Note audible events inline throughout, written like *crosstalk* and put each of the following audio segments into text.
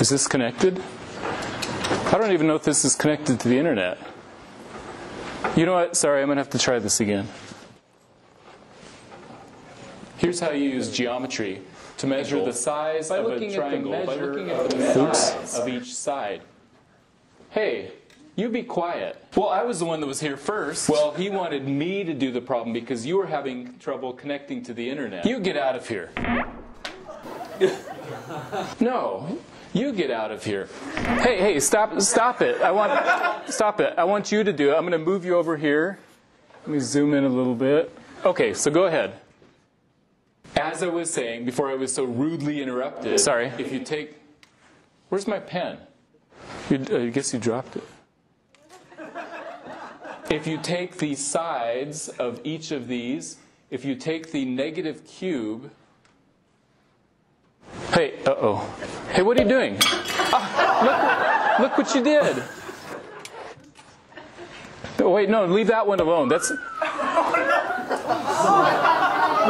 Is this connected? I don't even know if this is connected to the internet. You know what? Sorry, I'm going to have to try this again. Here's how you use geometry to measure the size of a triangle by looking at the size of each side. Hey, you be quiet. Well, I was the one that was here first. Well, he wanted me to do the problem because you were having trouble connecting to the internet. You get out of here. *laughs* no, you get out of here. Hey, hey, stop, stop it. I want, stop it. I want you to do it. I'm going to move you over here. Let me zoom in a little bit. Okay, so go ahead. As I was saying before I was so rudely interrupted. Sorry. If you take, where's my pen? You, uh, I guess you dropped it. If you take the sides of each of these, if you take the negative cube, hey, uh oh, hey, what are you doing? Ah, look, look what you did. Oh, wait, no, leave that one alone. That's.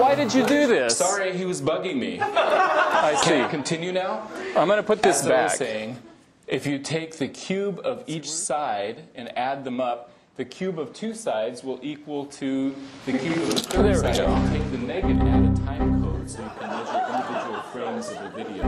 Why did you do this? Sorry, he was bugging me. I see. Can I continue now? I'm going to put this As back. I was saying, if you take the cube of each side and add them up, the cube of two sides will equal to the cube of the third there side. You take the negative and add a time code so you can measure frames of the video.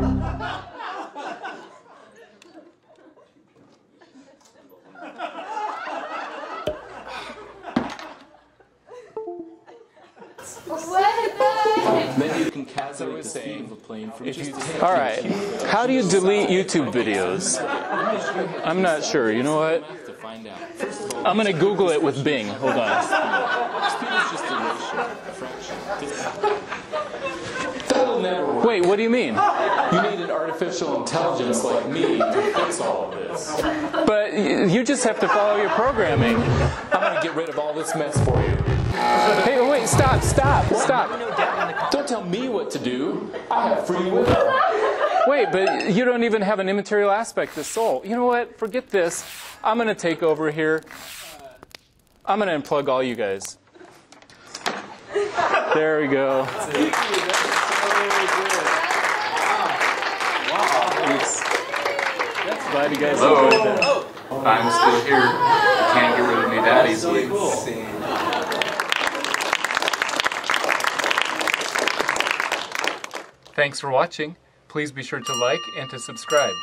Then you can calculate the speed of a plane from if you take All right. How do you delete YouTube videos? I'm not sure. You know what? I'm going to Google it with Bing. Hold on. Wait, what do you mean? You need an artificial intelligence like me to fix all of this. But you just have to follow your programming. I'm going to get rid of all this mess for you. Hey, wait, stop, stop, stop. Don't tell me what to do. I have free will. Wait, but you don't even have an immaterial aspect of soul. You know what? Forget this. I'm going to take over here. Uh, I'm going to unplug all you guys. There we go. Glad you guys Hello. enjoyed that. I'm still here. Can't get rid of me that easily. Thanks for watching. Please be sure to like and to subscribe.